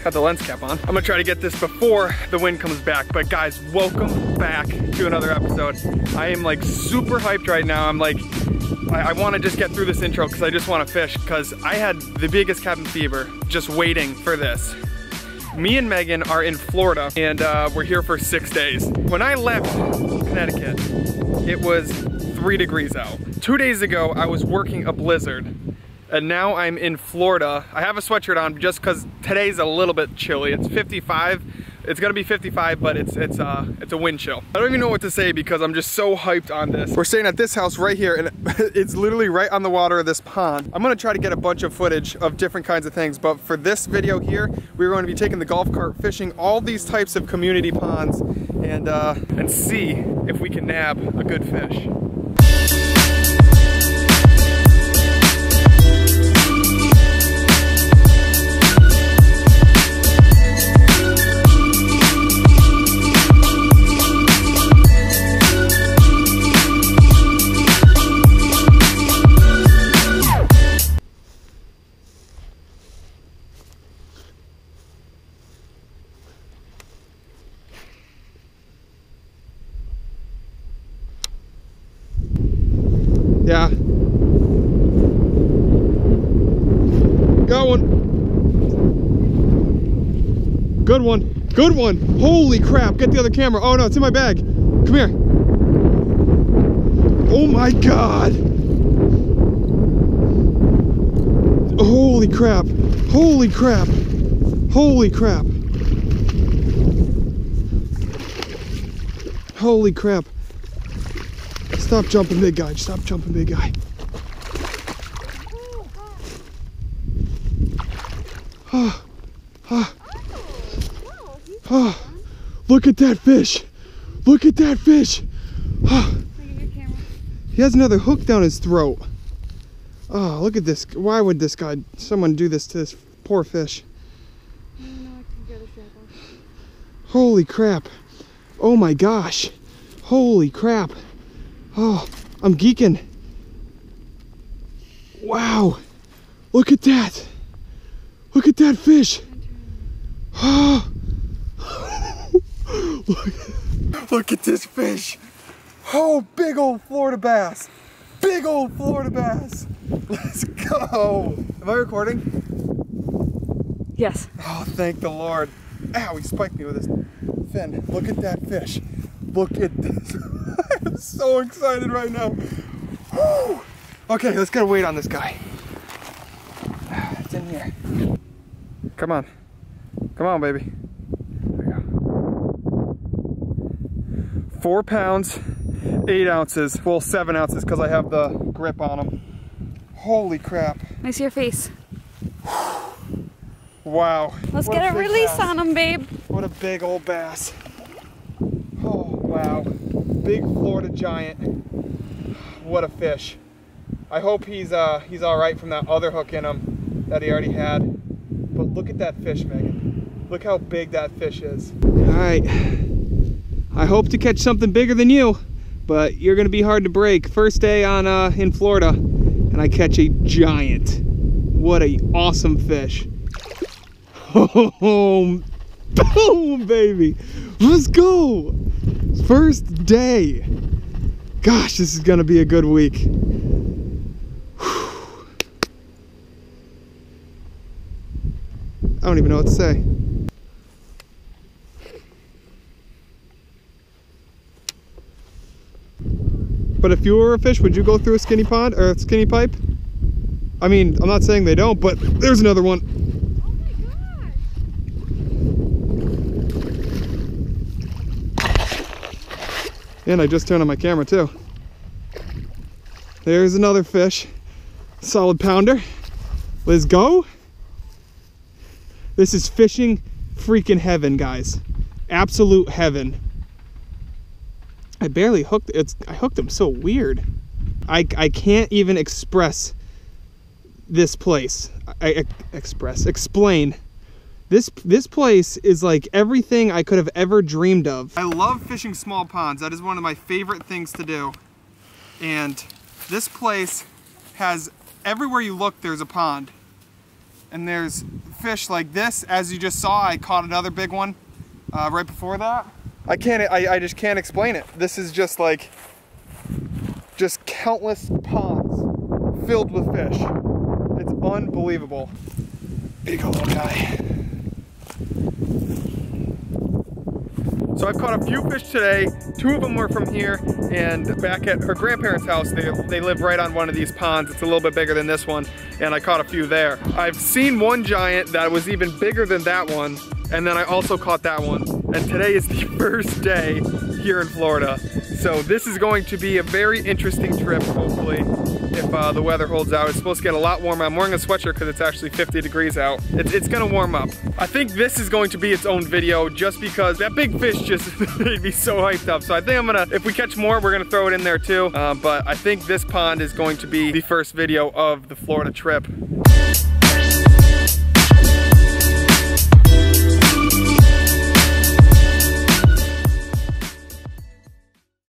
go. Got the lens cap on. I'm gonna try to get this before the wind comes back. But guys, welcome back to another episode. I am like super hyped right now. I'm like, I, I wanna just get through this intro because I just wanna fish because I had the biggest cabin fever just waiting for this. Me and Megan are in Florida and uh, we're here for six days. When I left Connecticut, it was three degrees out. Two days ago, I was working a blizzard and now I'm in Florida. I have a sweatshirt on just because today's a little bit chilly. It's 55. It's gonna be 55, but it's it's uh it's a wind chill. I don't even know what to say because I'm just so hyped on this. We're staying at this house right here, and it's literally right on the water of this pond. I'm gonna try to get a bunch of footage of different kinds of things, but for this video here, we're going to be taking the golf cart, fishing all these types of community ponds, and uh, and see if we can nab a good fish. Yeah. Got one. Good one. Good one. Holy crap. Get the other camera. Oh no, it's in my bag. Come here. Oh my God. Holy crap. Holy crap. Holy crap. Holy crap. Stop jumping, big guy. Stop jumping, big guy. Oh, oh, oh, look at that fish. Look at that fish. Oh. He has another hook down his throat. Oh, look at this. Why would this guy, someone do this to this poor fish? Holy crap. Oh my gosh. Holy crap. Oh, I'm geeking. Wow. Look at that. Look at that fish. Oh. look, look at this fish. Oh, big old Florida bass. Big old Florida bass. Let's go. Am I recording? Yes. Oh, thank the Lord. Ow, he spiked me with his fin. Look at that fish. Look at this. I'm so excited right now. Woo! Okay, let's get a weight on this guy. It's in here. Come on. Come on, baby. There we go. Four pounds, eight ounces. Well, seven ounces because I have the grip on him. Holy crap. I see your face. Wow. Let's What get a big release bass. on him, babe. What a big old bass. Oh, wow. Big Florida giant. What a fish. I hope he's uh he's all right from that other hook in him that he already had. But look at that fish, Megan. Look how big that fish is. All right. I hope to catch something bigger than you, but you're gonna be hard to break. First day on uh in Florida, and I catch a giant. What a awesome fish. Oh, boom, baby. Let's go. First day. Gosh, this is gonna be a good week. Whew. I don't even know what to say. But if you were a fish, would you go through a skinny pond or a skinny pipe? I mean, I'm not saying they don't, but there's another one. And I just turned on my camera too. There's another fish. Solid pounder. Let's go. This is fishing freaking heaven, guys. Absolute heaven. I barely hooked it's I hooked him so weird. I I can't even express this place. I, I express explain this this place is like everything I could have ever dreamed of. I love fishing small ponds. That is one of my favorite things to do. And this place has everywhere you look there's a pond. and there's fish like this. As you just saw, I caught another big one uh, right before that. I can't, I, I just can't explain it. This is just like, just countless ponds filled with fish. It's unbelievable. Big old guy. So I've caught a few fish today. Two of them were from here and back at her grandparents' house, they, they live right on one of these ponds. It's a little bit bigger than this one and I caught a few there. I've seen one giant that was even bigger than that one and then I also caught that one. And today is the first day here in Florida. So this is going to be a very interesting trip, hopefully if uh, the weather holds out. It's supposed to get a lot warmer. I'm wearing a sweatshirt because it's actually 50 degrees out. It's, it's gonna warm up. I think this is going to be its own video just because that big fish just made me so hyped up. So I think I'm gonna, if we catch more, we're gonna throw it in there too. Uh, but I think this pond is going to be the first video of the Florida trip.